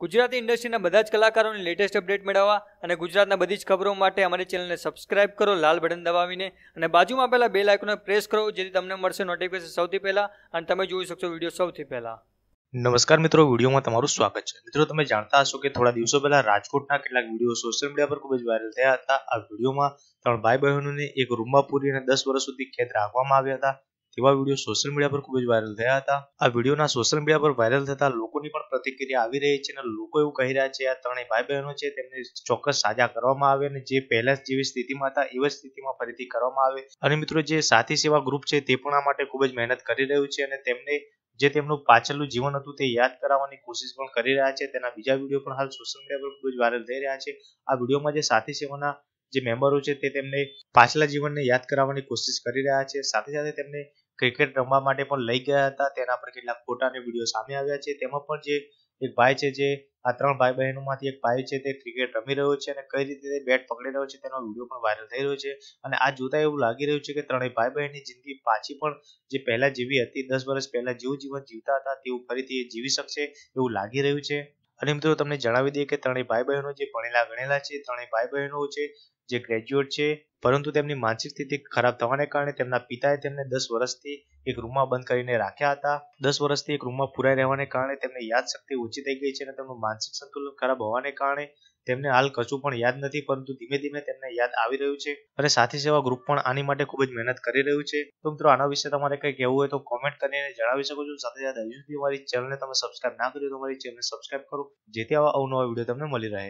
ગુજરાતી ઇન્ડસ્ટ્રીના બધા જ કલાકારોની લેટેસ્ટ અપડેટ મેળવવા અને ગુજરાતના બધી જ ખબરો માટે અમારી ચેનલને સબસ્ક્રાઇબ કરો, લાલ બટન દબાવીને અને બાજુમાં આપેલા બે લાઇકોને પ્રેસ કરો, જેથી તમને મળશે નોટિફિકેશન સૌથી પહેલાં અને તમે જોઈ શકશો વીડિયો સૌથી પહેલાં. નમસ્કાર મિત્રો, વિડીયોમાં તમારું સ્વાગત છે. મિત્રો, તમે જાણતા હશો કે થોડા દિવસો પહેલા રાજકોટના કેટલાક વીડિયો સોશિયલ મીડિયા પર ખૂબ જ વાયરલ થયા હતા. આ વિડીયોમાં ત્રણ ભાઈ બહેનોને એક રૂમમાં પૂરી અને દસ વર્ષ સુધી ખેત રાખવામાં આવ્યા હતા. તેવા વીડિયો સોશિયલ મીડિયા પર ખૂબ જ વાયરલ થયા હતા. આ વિડીયોના સોશિયલ મીડિયા પર વાયરલ થતા લોકોની પણ પ્રતિક્રિયા આવી રહી છે અને લોકો એવું કહી રહ્યા છે, આ ત્રણેય ભાઈ બહેનો છે, તેમને ચોક્કસ સાજા કરવામાં આવે અને જે પહેલા જેવી સ્થિતિમાં હતા, એવી સ્થિતિમાં ફરીથી કરવામાં આવે. અને મિત્રો, જે સાથી સેવા ગ્રુપ છે, તે પણ આ માટે ખૂબ જ મહેનત કરી રહ્યું છે અને તેમને જે તેમનું પાછળનું જીવન હતું તે યાદ કરાવવાની કોશિશ પણ કરી રહ્યા છે. તેના બીજા વીડિયો પણ હાલ સોશિયલ મીડિયા પર ખૂબ જ વાયરલ થઈ રહ્યા છે. આ વિડીયોમાં જે સાથી સેવાના જે મેમ્બરો છે, તે તેમને પાછલા જીવનને યાદ કરાવવાની કોશિશ કરી રહ્યા છે. સાથે સાથે તેમને ક્રિકેટ રમવા માટે પણ લઈ ગયા હતા. તેના પર કેટલાક ફોટા વીડિયો સામે આવ્યા છે. તેમાં પણ જે એક ભાઈ છે, જે આ ત્રણ ભાઈ બહેનોમાંથી એક ભાઈ છે, તે ક્રિકેટ રમી રહ્યો છે અને કઈ રીતે બેટ પકડી રહ્યો છે તેનો વીડિયો પણ વાયરલ થઈ રહ્યો છે. અને આ જોતા એવું લાગી રહ્યું છે કે ત્રણેય ભાઈ બહેનની જિંદગી પાછી પણ જે પહેલા જેવી હતી, દસ વર્ષ પહેલા જેવું જીવન જીવતા હતા, તેવું ફરીથી એ જીવી શકશે એવું લાગી રહ્યું છે. અને મિત્રો, તમને જણાવી દઈએ કે ત્રણેય ભાઈ બહેનો જે ભણેલા ગણેલા છે, ત્રણેય ભાઈ બહેનો છે, જે ગ્રેજ્યુએટ છે પરંતુ તેમની માનસિક સ્થિતિ ખરાબ થવાને કારણે તેમના પિતાએ તેમને દસ વર્ષથી એક રૂમમાં બંધ કરીને રાખ્યા હતા. દસ વર્ષથી એક રૂમમાં પુરાઈ રહેવાને કારણે તેમની યાદશક્તિ ઓછી થઈ ગઈ છે અને તેમનું માનસિક સંતુલન ખરાબ હોવાને કારણે તેમને હાલ કશું પણ યાદ નથી, પરંતુ ધીમે ધીમે તેમને યાદ આવી રહ્યું છે અને સાથી સેવા ગ્રુપ પણ આની માટે ખૂબ જ મહેનત કરી રહ્યું છે. તો મિત્રો, આના વિશે તમારે કંઈ કહેવું હોય તો કોમેન્ટ કરીને જણાવી શકો છો. સાથે સાથે હજુ સુધી અમારી ચેનલને તમે સબસ્ક્રાઇબ ના કર્યું તો અમારી ચેનલને સબસ્ક્રાઇબ કરો. જેથી આવા અવનવા વીડિયો તમને મળી રહે.